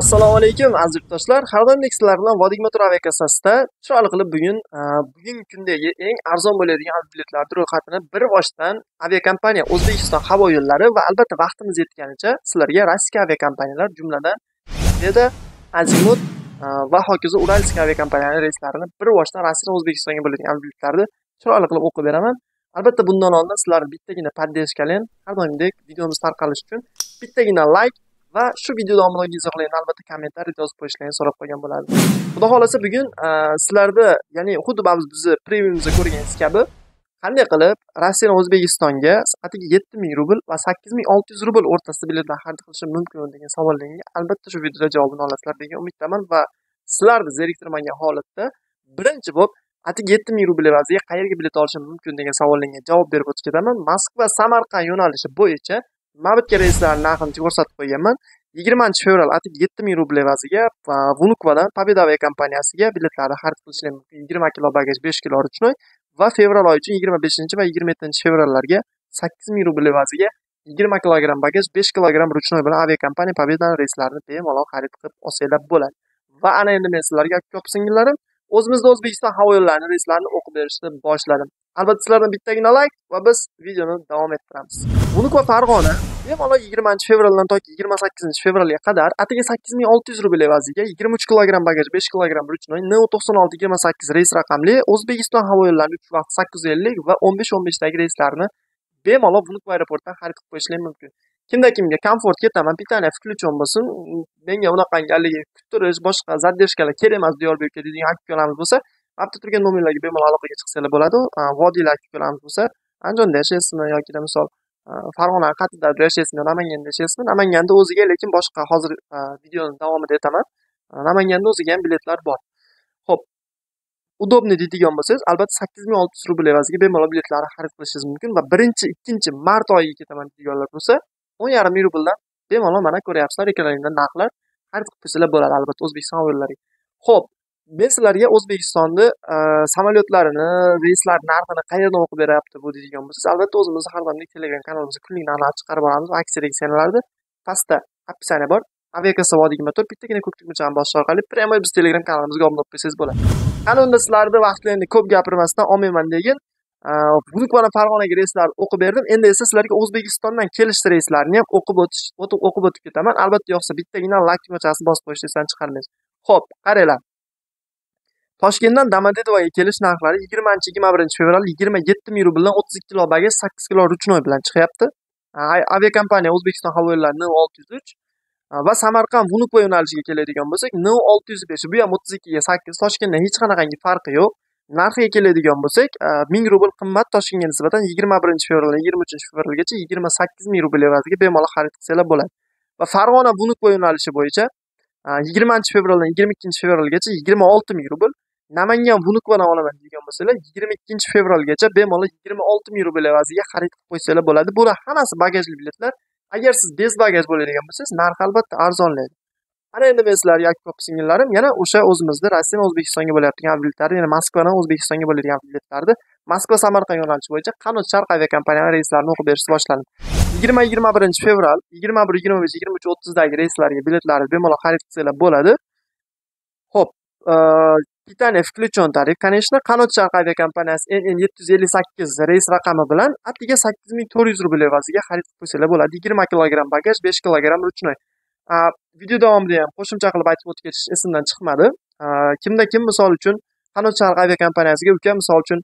Assalomu alaykum aziz yurtdoshlar. Har doimdek sizlar bilan Vodiy Motor aviakassasida chiroyli qilib bugun e, bugungi kundagi eng arzon bo'ladigan biletlarni ro'yxatini bir boshdan aviakompaniya O'zbekiston havo yo'llari va albatta vaqtimiz yetganicha sizlarga rossiya aviakompaniyalar jumladan Zeda, Azimut e, va hokazo Uralskiy aviakompaniyalari reyslarini bir boshdan Rossiyadan O'zbekistonga bo'ladigan biletlarni chiroyli qilib o'qib beraman. Albatta bundan oldin sizlarni bittagina поддержкаlang har doimdek videomiz tarqalishi uchun bittagina like va shu video davomidagi izohlarni albatta kommentariyada yozib qo'yishlarini so'rab qolgan bo'lardim xudo xohlasa bugun e, sizlarda ya'ni xuddi bizni previewimizda ko'rganingiz kabi qanday qilib rossiyadan o'zbekistonga atigi yetti ming rubl va sakkiz ming olti yuz rubl o'rtasida biletlar xarid qilishim mumkin degan savollarga albatta shu videoda javobini olasizlar degan umiddaman va sizlarni zeriktirmagan holatda birinchi bo'lib atigi yetti ming rubl evaziga qayerga bilet olishim mumkin degan savollarga javob berib o'tib ketaman. Moskva samarqand yo'nalishi bo'yicha mabitga reyslarni narxini ko'rsatib qo'yganman. Yigirmanchi fevral atigi yetti ming rubl evaziga vnukvadan pobeda aviakompaniyasiga biletlarni xarid qilishlar mumkin yigirma kilo bagaj besh kilo ruchnoy va fevral oyi uchun yigirma beshinchi va yigirma yettinchi fevrallarga sakkiz ming rubl evaziga yigirma kilogramm bagaj besh kilogramm ruchnoy bilan aviakompaniya победа reyslarini bemalol xarid qilib olsanglar bo'ladi. Va ana endi men sizlarga aka opa singillarim o'zimizda o'zbekiston havo yo'llarini reyslarini o'qib berishni boshladim. Albatta sizlardan bittagina layk va biz videoni davom ettiramiz. Va farg'ona bemalol yigirmanchi fevraldan toki yigirma sakkizinchi fevralga qadar atigi sakkiz ming olti yuz rubl evaziga yigirma uch kilogramm bagaj besh kilogramm ruchnoy n to'qson olti yigirma sakkiz reys raqamli o'zbekiston havo yo'llarini uch vaqt sakkiz yuz ellik va o'n besh o'n beshdagi reyslarni bemalol vnukovo aeroportidan xarid qilib qo'yishlar mumkin. Kimda kimga komfort ketaman питание включен bo'lsin menga unaqangi haligi kuttirish boshqa задержкаlar kerak emas diyorbekka deydigan aka ukalarimiz bo'lsa pastda turgan nomerlarga bemalol aloqaga chiqsanglar bo'ladi vodiylar aka ukalarimiz bo'lsa andijonda yashaysizmi yoki misol farg'ona qatida yashaysizmi namanganda yashaysizmi namanganda o'ziga lekin boshqa hozir videoni davomida aytaman namanganda o'ziga ham biletlar bor. Ho'p удобный deydigan bo'lsangiz albatta sakkiz ming olti yuz rubl evaziga bemalol biletlarni xarid qilishingiz mumkin va birinchi ikkinchi mart oyiga ketaman deydiganlar bo'lsa o'n yarim ming rubldan bemalol mana ko'ryapsizlar ekranglarda narxlar har xil bo'ladi albatta o'zbekiston havo yo'llariga ho'p men sizlarga o'zbekistonni e, samolyotlarini reyslar narxini qayerdan o'qib beryapti bu deydigan bo'lsangiz albatta o'zimizni har doimgidek telegram kanalimizda kunlik narxlarni chiqarib boramiz va aksiya sanalarda pastda описание bor. Aviakassa yigirma to'rt bittagina ko'k tugmachani bosish orqali прямой biz telegram kanalimizga obuna bo'lib qo'ysangiz bo'ladi. Ana unda sizlarni vaqtlarini ko'p gapirmasdan olmayman degan bugungi mana farg'onaga reyslarni o'qib berdim. Endi esa sizlarga o'zbekistondan kelish reyslarni ham o'qib o'tish o'qib o'tib ketaman. Albatta yoqsa bittagina like tugmachasini bosib qo'yish chiqarmaysiz. Ho'p qaranglar. Toshkentdan domodedovoga kelish narxlari yigirmanchi yigirma birinchi fevral yigirma yetti ming rubldan o'ttiz ikki kilo bagaj sakkiz kilo ruchnoy bilan chiqyapti. Aviakompaniya o'zbekiston havo yo'llari n olti yuz uch va samarqand vnukovo yo'nalishiga keladigan bo'lsak n olti yuz besh bu ham o'ttiz ikkiga sakkiz. Toshkentdan hech qanaqangi farqi yo'q. Narxiga keladigan bo'lsak e, ming rubl qimmat toshkentga nisbatan yigirma birinchi fevraldan yigirma uchinchi fevralgacha yigirma sakkiz ming rubl evaziga bemalol xarid qilsanglar bo'ladi. Va farg'ona vnukovo yo'nalishi bo'yicha e, yigirmanchi fevraldan yigirma ikkinchi fevralgacha yigirma olti ming rubl namangan vnukovodan olaman degan bo'lsanglar yigirma ikkinchi fevralgacha bemalol yigirma olti ming rubl evaziga xarid qilib qo'ysanglar bo'ladi. Bular hammasi bagajli biletlar. Agar siz bez bagaj bo'ladigan bo'lsangiz narxi albatta arzonlaydi. Ana endi men sizlarga aka opa singillarim yana o'sha o'zimizni rossiyadan o'zbekistonga bo'layotgan biletlarni yana moskvadan o'zbekistonga bo'ladigan biletlarni moskva samarqand yo'nalishi bo'yicha qanot sharq aviakompaniyalari reyslarini o'qib berishni boshlandi yigirma yigirma birinchi fevral yigirma bir yigirma besh yigirma uch o'ttizdagi reyslarga biletlarni bemalol xarid qilsanglar bo'ladi. Ho'p Titaniya включен tarif, конечно, qanot sharq aviakompaniyasi NN yetti yuz ellik sakkiz reys raqami bilan attiga sakkiz ming to'rt yuz rubl evaziga xarid qilib qo'ysanglar bo'ladi. Yigirma kilogramm bagaj besh kilogramm ruchnoy video davomida ham qo'shimcha qilib aytib o'tib ketish esimdan chiqmadi. Kimda kim misol uchun qanot sharq aviakompaniyasiga uka misol uchun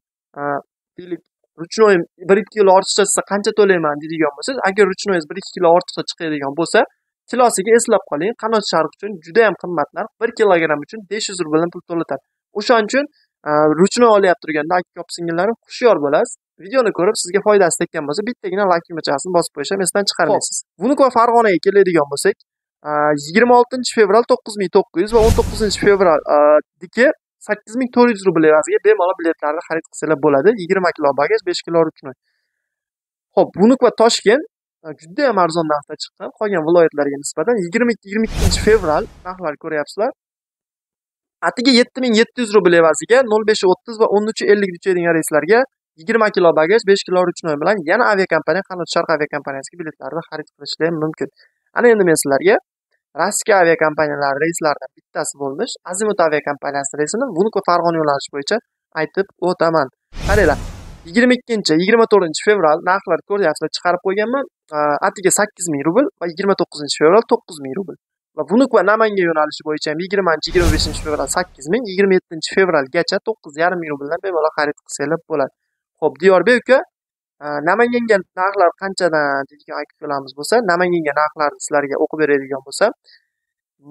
deylik ruchnoy bir ikki kilo ortiqcha chiqsa qancha to'layman deydigan bo'lsangiz agar ruchnoyingiz bir ikki kilo ortiqcha chiqadigan bo'lsa kilosiga eslab qoling. Qanot sharq uchun juda yam qimmat narx bir kilogramm uchun besh yuz rubldan pul to'latadi o'shaning uchun ruchnoy olyapti turganda aka opa singillarim hushyor bo'lasiz. Videoni ko'rib sizga foydasi tekkan bo'lsa bittagina layk bosib qo'yish ham esdan chiqarmaysiz. Vnukovo farg'onaga keladigan bo'lsak yigirma oltinchi fevral to'qqiz ming to'qqiz yuz va o'n to'qqizinchi fevraldagi sakkiz ming to'rt yuz rubl evaziga bemalol biletlarni xarid qilsanglar bo'ladi. Yigirma kilo bagaj besh kilo ruchnoy ho'p va toshkent judayam arzon narxda chiqqan. Qolgan viloyatlarga nisbatan yigirma ikki yigirma ikkinchi fevral narxlarni ko'ryapsizlar. Atigi yetti ming yetti yuz rubl evaziga nol besh o'ttiz va o'n uch ellik uchadigan reyslarga yigirma kilo bagaj besh kilo ruchnoy bilan yana aviakompaniya qanot sharq aviakompaniyasiga biletlarni xarid qilishlar mumkin. Ana endi men sizlarga rossiya aviakompaniyalari reyslaridan bittasi bo'lmish azimut aviakompaniyasi reysini vnuko farg'ona yo'nalishi bo'yicha aytib o'taman. Qaranglar yigirma ikkinchi yigirma to'rtinchi fevral narxlar ko'ryapsizlar chiqarib qo'yganman. Atiga sakkiz ming rubl va yigirma to'qqizinchi fevral to'qqiz ming rubl. Va vunuk va namangan yo'nalishi bo'yicha ham yigirmanchi yigirma beshinchi fevral sakkiz ming yigirma yettinchi fevralgacha to'qqiz yarim ming rubldan bemalol xarid qilsanglar bo'ladi. Ho'p diyorbek uka namanganga narxlar qanchadan deydigan aka ukalarimiz bo'lsa namanganga narxlarni sizlarga o'qib beradigan bo'lsam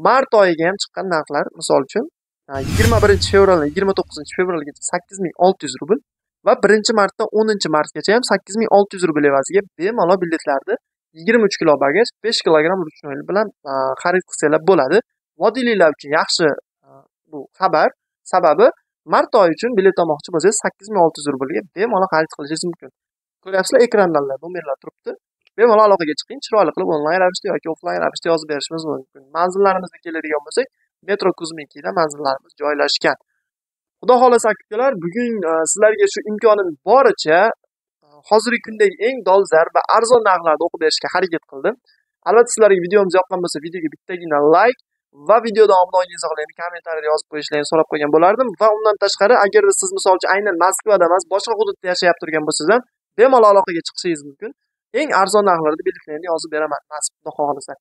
mart oyiga ham chiqqan narxlar misol uchun e, yigirma birinchi fevraldan yigirma to'qqizinchi fevralgacha sakkiz ming olti yuz rubl va birinchi martdan o'ninchi martgacha ham sakkiz ming olti yuz rubl evaziga bemalol biletlarni yigirma uch kilo bagaj besh kilogramm ruchnoy bilan e, xarid qilsanglar bo'ladi. Vodiliylar uchun yaxshi e, bu xabar sababi mart oyi uchun bilet olmoqchi bo'lsangiz sakkiz ming olti yuz rublga bemalol xarid qilishingiz mumkin. Ko'ryapsizlar ekranlarda nomerlar turibdi. Bemalol aloqaga chiqing chiroyli qilib onlayn ravishda yoki offlayn ravishda yozib berishimiz mumkin. Manzillarimizga keladigan bo'lsak metro kuzminkida manzillarimiz joylashgan. Xudo xohlasa aka ukalar bugun e, sizlarga shu imkonim boricha e, hozirgi kundagi eng dolzarb va arzon narxlarda o'qib berishga harakat qildim. Albatta sizlarga videomiz yoqqan bo'lsa videoga bittagina layk va video davomida olingan savollarni kommentariyada yozib qo'yishlarini so'rab qo'ygan bo'lardim. Va undan tashqari agarda siz misol uchun aynan moskvada emas boshqa hududda yashab turgan bo'lsangiz ham bemalol aloqaga chiqishingiz mumkin. Eng arzon narxlarda biletlarni yozib beraman. Nasib xudo xohlasa.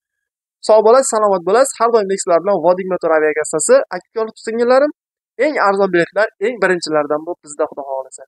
Sog' bo'lasiz salomat bo'lasiz. Har doim sizlar bilan vodiy motor aviakassasi aka uka sing'illarim eng arzon biletlar eng birinchilardan bo'lib bizda xudo xohlasa.